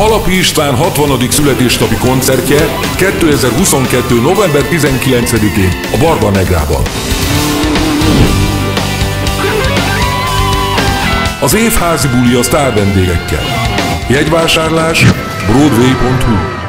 Alapi István 60. születésnapi koncertje 2022. november 19-én a Barba Negrában. Az évházi buli a sztár vendégekkel. Jegyvásárlás broadway.hu